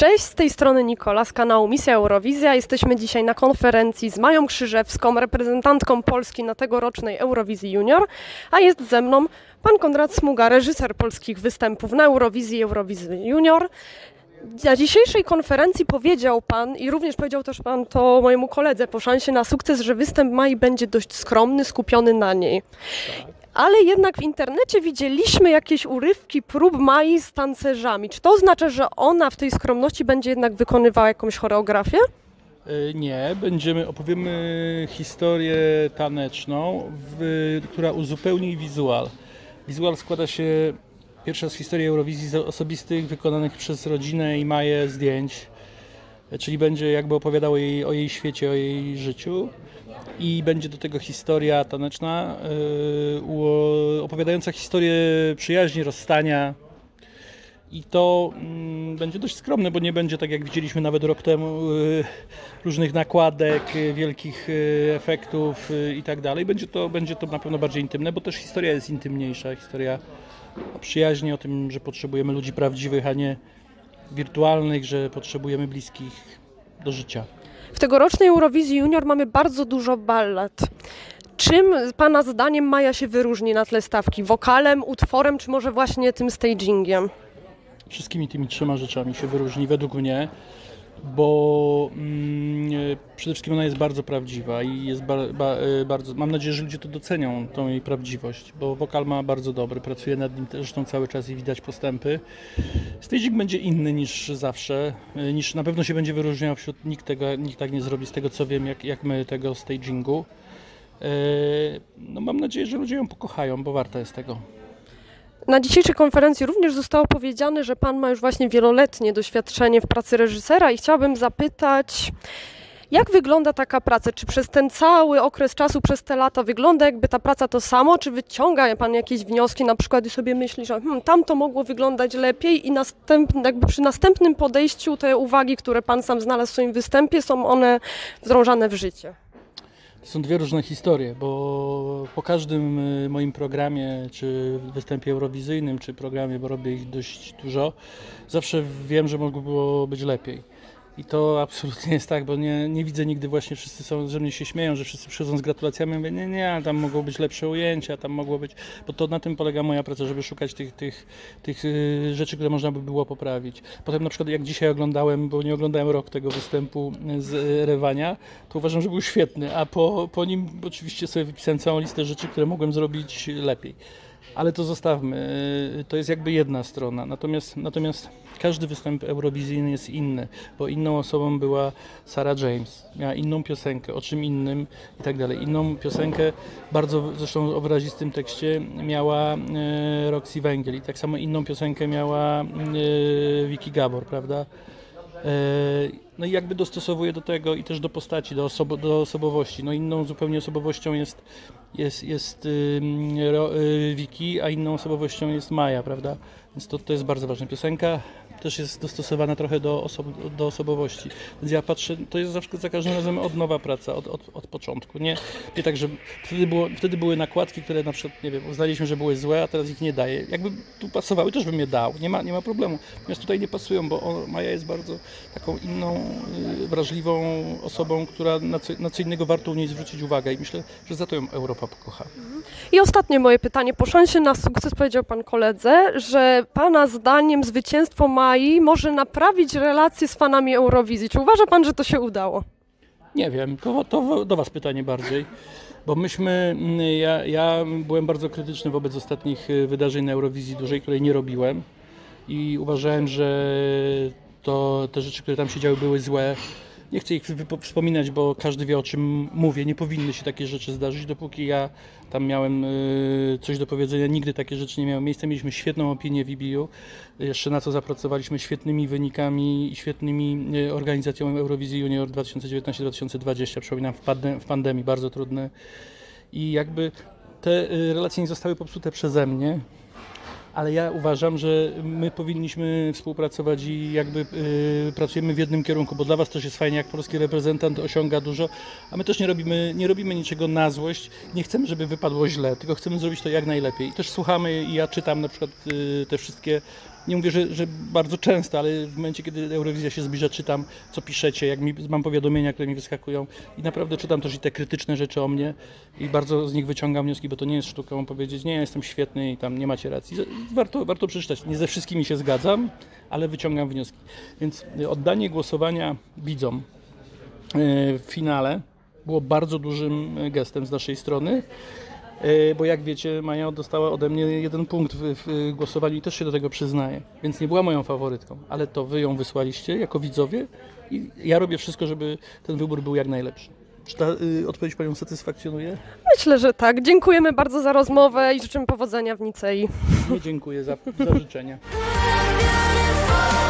Cześć, z tej strony Nikola z kanału Misja Eurowizja. Jesteśmy dzisiaj na konferencji z Mają Krzyżewską, reprezentantką Polski na tegorocznej Eurowizji Junior, a jest ze mną pan Konrad Smuga, reżyser polskich występów na Eurowizji i Eurowizji Junior. Na dzisiejszej konferencji powiedział Pan i również powiedział też Pan to mojemu koledze po szansie na sukces, że występ Mai będzie dość skromny, skupiony na niej. Ale jednak w internecie widzieliśmy jakieś urywki prób Mai z tancerzami. Czy to oznacza, że ona w tej skromności będzie jednak wykonywała jakąś choreografię? E, Nie, będziemy opowiemy historię taneczną, w, która uzupełni wizual. Wizual składa się pierwsza z historii Eurowizji z osobistych wykonanych przez rodzinę i Maję zdjęć, czyli będzie jakby opowiadało jej, o jej świecie, o jej życiu i będzie do tego historia taneczna u- opowiadająca historię przyjaźni, rozstania, i to mm, będzie dość skromne, bo nie będzie tak jak widzieliśmy nawet rok temu y, różnych nakładek, y, wielkich y, efektów i tak dalej. Będzie to, będzie to na pewno bardziej intymne, bo też historia jest intymniejsza. Historia o przyjaźni, o tym, że potrzebujemy ludzi prawdziwych, a nie wirtualnych, że potrzebujemy bliskich do życia. W tegorocznej Eurowizji Junior mamy bardzo dużo ballad. Czym Pana zdaniem Maja się wyróżni na tle stawki? Wokalem, utworem, czy może właśnie tym stagingiem? Wszystkimi tymi trzema rzeczami się wyróżni według mnie, bo mm, e, przede wszystkim ona jest bardzo prawdziwa i jest ba, ba, e, bardzo. Mam nadzieję, że ludzie to docenią, tą jej prawdziwość, bo wokal ma bardzo dobry, pracuje nad nim zresztą cały czas i widać postępy. Staging będzie inny niż zawsze, e, niż na pewno się będzie wyróżniał wśród nikt tego, nikt tak nie zrobi z tego co wiem, jak, jak my tego stagingu. No mam nadzieję, że ludzie ją pokochają, bo warta jest tego. Na dzisiejszej konferencji również zostało powiedziane, że Pan ma już właśnie wieloletnie doświadczenie w pracy reżysera i chciałabym zapytać, jak wygląda taka praca? Czy przez ten cały okres czasu, przez te lata wygląda jakby ta praca to samo? Czy wyciąga Pan jakieś wnioski na przykład i sobie myśli, że hmm, tam to mogło wyglądać lepiej i następ, jakby przy następnym podejściu te uwagi, które Pan sam znalazł w swoim występie, są one wdrążane w życie? Są dwie różne historie, bo po każdym y, moim programie, czy występie eurowizyjnym, czy programie, bo robię ich dość dużo, zawsze wiem, że mogło być lepiej. I to absolutnie jest tak, bo nie, nie widzę nigdy właśnie, wszyscy są, że mnie się śmieją, że wszyscy przychodzą z gratulacjami, mówię, nie, nie, tam mogło być lepsze ujęcia, tam mogło być, bo to na tym polega moja praca, żeby szukać tych, tych, tych y, rzeczy, które można by było poprawić. Potem na przykład jak dzisiaj oglądałem, bo nie oglądałem rok tego występu z y, Rewania, to uważam, że był świetny, a po, po nim oczywiście sobie wypisałem całą listę rzeczy, które mogłem zrobić lepiej. Ale to zostawmy. y, To jest jakby jedna strona. Natomiast, natomiast każdy występ eurowizyjny jest inny, bo inną osobą była Sarah James. Miała inną piosenkę, o czym innym i tak dalej. Inną piosenkę, bardzo zresztą o wyrazistym tekście, miała e, Roxy Węgiel i tak samo inną piosenkę miała e, Vicky Gabor, prawda? No i jakby dostosowuje do tego i też do postaci, do, osobo, do osobowości. No inną zupełnie osobowością jest, jest, jest ym, ro, y, Wiki, a inną osobowością jest Maja, prawda? Więc to, to jest bardzo ważna piosenka. Też jest dostosowana trochę do, osob, do osobowości. Więc ja patrzę, to jest zawsze za każdym razem od nowa praca, od, od, od początku. Nie, nie tak, że wtedy, było, wtedy były nakładki, które na przykład, nie wiem, uznaliśmy, że były złe, a teraz ich nie daję. Jakby tu pasowały, też bym je dał. Nie ma, nie ma problemu. Natomiast tutaj nie pasują, bo o, Maja jest bardzo taką inną, wrażliwą osobą, która na co, na co innego warto u niej zwrócić uwagę i myślę, że za to ją Europa pokocha. I ostatnie moje pytanie. Po szansie na sukces powiedział Pan koledze, że Pana zdaniem zwycięstwo Mai może naprawić relacje z fanami Eurowizji. Czy uważa Pan, że to się udało? Nie wiem, to, to do Was pytanie bardziej, bo myśmy, mm, ja, ja byłem bardzo krytyczny wobec ostatnich y, wydarzeń na Eurowizji dużej, której nie robiłem i uważałem, że to te rzeczy, które tam się działy były złe. Nie chcę ich wspominać, bo każdy wie o czym mówię. Nie powinny się takie rzeczy zdarzyć, dopóki ja tam miałem y, coś do powiedzenia. Nigdy takie rzeczy nie miały miejsca. Mieliśmy świetną opinię w IBU, jeszcze na co zapracowaliśmy świetnymi wynikami i świetnymi y, organizacją Eurowizji Junior 2019-2020. Przypominam, w pandemii bardzo trudne. I jakby te y, relacje nie zostały popsute przeze mnie, ale ja uważam, że my powinniśmy współpracować i jakby y, pracujemy w jednym kierunku, bo dla Was też jest fajnie, jak polski reprezentant osiąga dużo, a my też nie robimy, nie robimy niczego na złość, nie chcemy, żeby wypadło źle, tylko chcemy zrobić to jak najlepiej. I też słuchamy i ja czytam na przykład y, te wszystkie nie mówię, że, że bardzo często, ale w momencie, kiedy Eurowizja się zbliża, czytam, co piszecie, jak mi, mam powiadomienia, które mi wyskakują i naprawdę czytam też i te krytyczne rzeczy o mnie i bardzo z nich wyciągam wnioski, bo to nie jest sztuką powiedzieć, nie, ja jestem świetny i tam nie macie racji. Warto, warto przeczytać. Nie ze wszystkimi się zgadzam, ale wyciągam wnioski. Więc y, oddanie głosowania widzom y, w finale było bardzo dużym gestem z naszej strony. E, bo jak wiecie, Maja dostała ode mnie jeden punkt w, w głosowaniu i też się do tego przyznaję, więc nie była moją faworytką, ale to wy ją wysłaliście jako widzowie i ja robię wszystko, żeby ten wybór był jak najlepszy. Czy ta y, odpowiedź Panią satysfakcjonuje? Myślę, że tak. Dziękujemy bardzo za rozmowę i życzymy powodzenia w Nicei. Nie dziękuję za, za życzenia.